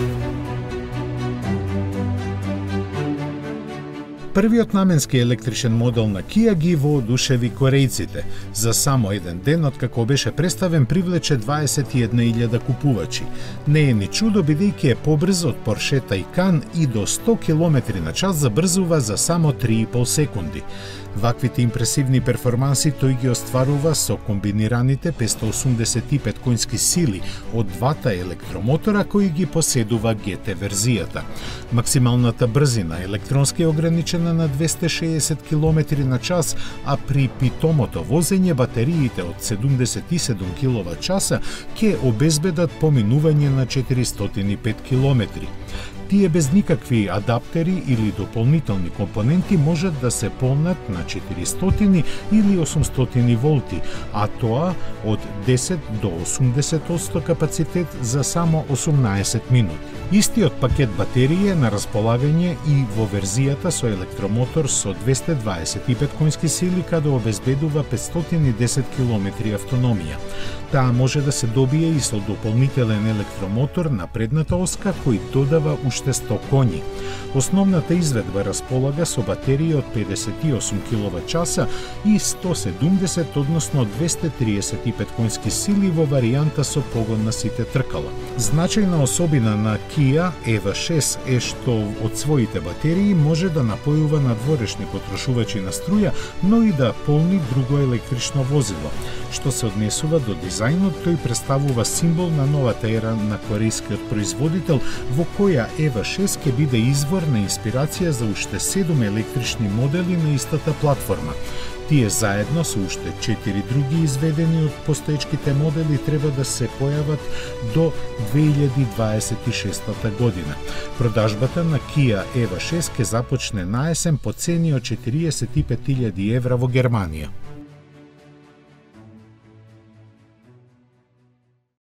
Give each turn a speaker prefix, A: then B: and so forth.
A: Thank you. Првиот наменски електричен модел на Kia ги воодушеви корејците. За само еден ден откако беше представен привлече 21.000 купувачи. Не е ни чудо бидејќи е побрз од Porsche Taycan и до 100 км на час забрзува за само 3,5 секунди. Ваквите импресивни перформанси тој ги остварува со комбинираните 585 конски сили од двата електромотора кои ги поседува GT верзијата. Максималната брзина електронски ограничен ограничена на 260 км на час, а при питомото возење батериите од 77 кВт ќе обезбедат поминување на 405 км тие без никакви адаптери или дополнителни компоненти можат да се полнат на 400 или 800 волти, а тоа од 10 до 80% капацитет за само 18 минути. Истиот пакет батерија на располагање и во верзијата со електромотор со 225 конски сили каде обезбедува 510 км автономија. Таа може да се добие и со дополнителен електромотор на предната оска кој додава уште 100 коњи. Основната изведба располага со батерија од 58 кВч и 170, односно 235 конски сили во варијанта со погон на сите тркала. Значајна особина на Kia EV6 е што од своите батерии може да напојува надворешни потрошувачи на струја, но и да полни друго електрично возило. Што се однесува до дизајнот, тој представува символ на новата ера на корејскиот производител, во која Ева 6 ќе биде извор на инспирација за уште 7 електрични модели на истата платформа. Тие заедно со уште четири други изведени од постоечките модели треба да се појават до 2026 година. Продажбата на Kia EV6 ќе започне наесен по цени од 45.000 евра во Германија.